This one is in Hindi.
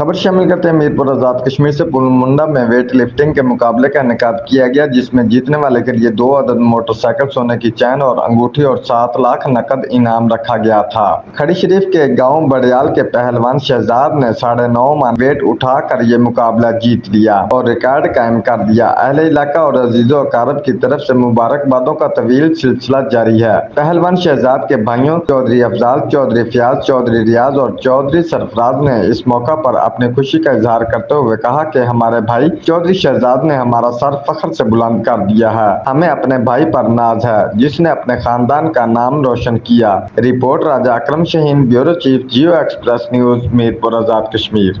खबर शामिल करते हैं, मीरपुर आज़ाद कश्मीर से मुंडा में वेट लिफ्टिंग के मुकाबले का इनका किया गया, जिसमें जीतने वाले के लिए दो अदद मोटरसाइकिल, सोने की चैन और अंगूठी और सात लाख नकद इनाम रखा गया था। खड़ी शरीफ के गाँव बड़ियाल के पहलवान शहजाद ने साढ़े नौ मान वेट उठाकर ये मुकाबला जीत लिया और रिकॉर्ड कायम कर दिया। अहले इलाका और अजीजो अकारब की तरफ़ ऐसी मुबारकबादों का तवील सिलसिला जारी है। पहलवान शहजाद के भाइयों, चौधरी अफजाल, चौधरी फयाज, चौधरी रियाज और चौधरी सरफराज ने इस मौका पर अपनी खुशी का इजहार करते हुए कहा कि हमारे भाई चौधरी शहजाद ने हमारा सर फखर से बुलंद कर दिया है। हमें अपने भाई पर नाज है, जिसने अपने खानदान का नाम रोशन किया। Report Raja Akram Shaheen bureau chief Geo Express News, Mirpur, Azad Kashmir.